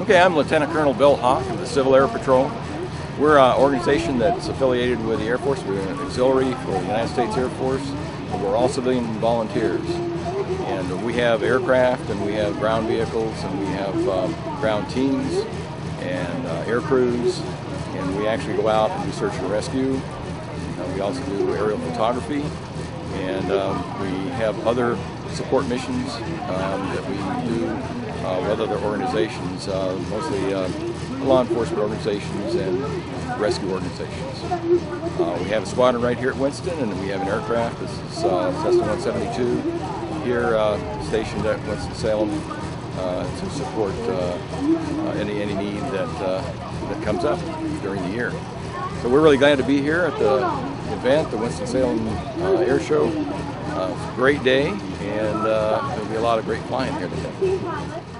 Okay, I'm Lieutenant Colonel Bill Hawk of the Civil Air Patrol. We're an organization that's affiliated with the Air Force. We're an auxiliary for the United States Air Force. We're all civilian volunteers. And we have aircraft and we have ground vehicles and we have um, ground teams and uh, air crews. And we actually go out and do search and rescue. Uh, we also do aerial photography. And um, we have other support missions um, that we do with other organizations, uh, mostly uh, law enforcement organizations and rescue organizations. Uh, we have a squadron right here at Winston, and we have an aircraft. This is uh, Cessna 172 here uh, stationed at Winston-Salem to support any any need that that comes up during the year. So we're really glad to be here at the event, the Winston-Salem Air Show. Uh, it's a great day, and uh, there'll be a lot of great flying here today.